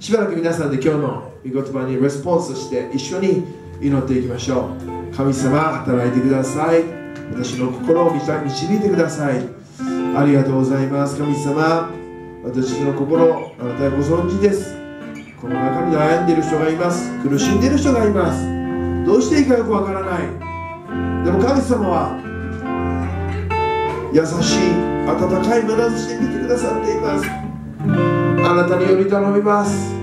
しばらく皆さんで今日の御言葉にレスポンスして一緒に祈っていきましょう。神様働いてください。私の心を導いてください。ありがとうございます。神様私の心あなたはご存知です。この中に悩んでいる人がいます。苦しんでいる人がいます。どうしていいかよくわからない。でも神様は優しい温かい眼差しで見てくださっています。あなたにより頼みます。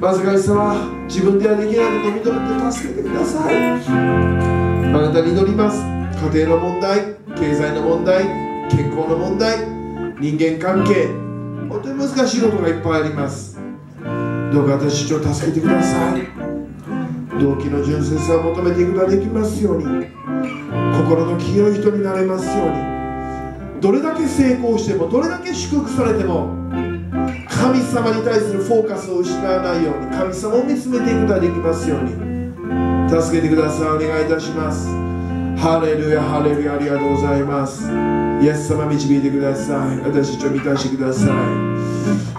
まず神様自分ではできないと認めて助けてください。あなたに祈ります。家庭の問題経済の問題健康の問題人間関係本当に難しいことがいっぱいあります。どうか私たちを助けてください。動機の純粋さを求めていくことができますように。心の清い人になれますように。どれだけ成功してもどれだけ祝福されても神様に対するフォーカスを失わないように神様を見つめていくことができますように助けてください。お願いいたします。ハレルヤハレルヤありがとうございます。イエス様導いてください。私たちを満たしてください。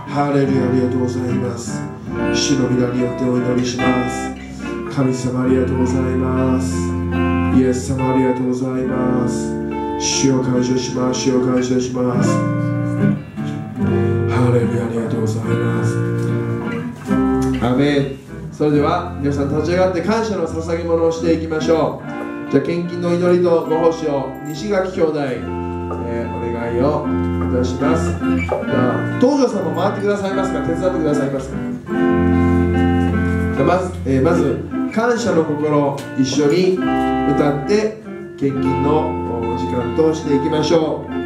ハレルヤありがとうございます。主の皆によってお祈りします。神様ありがとうございます。イエス様ありがとうございます。主を感謝します。主を感謝します。ございます。アメそれでは皆さん立ち上がって感謝の捧げ物をしていきましょう。じゃあ献金の祈りとご奉仕を西垣兄弟、えー、お願いをいたします。じゃあ東條さんも回ってくださいますか？手伝ってくださいますか？じゃまず、えー、まず感謝の心一緒に歌って献金のお時間としていきましょう。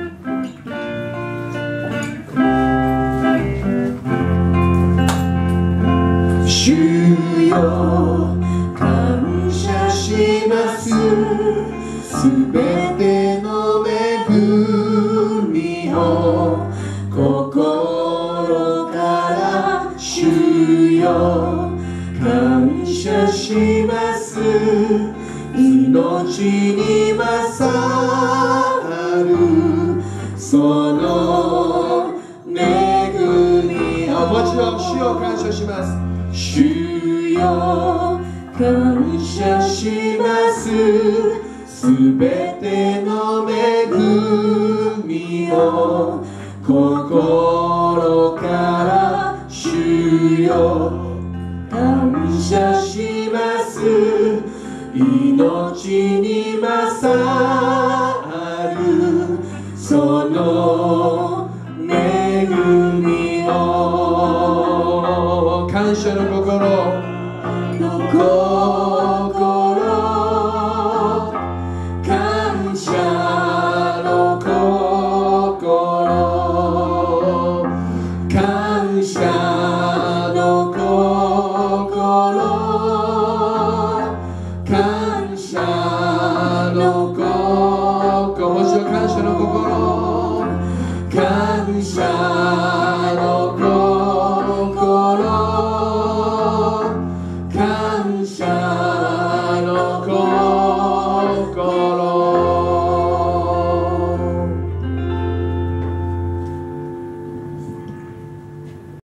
主よ感謝しますすべての恵みを心から主よ感謝します命に勝るその恵みをもちろん主を感謝します。主よ感謝しますすべての恵みを心から主よ感謝します命に勝るその感謝の心。心感謝の心。感謝の心。感謝の心。もちろん感謝の心。感謝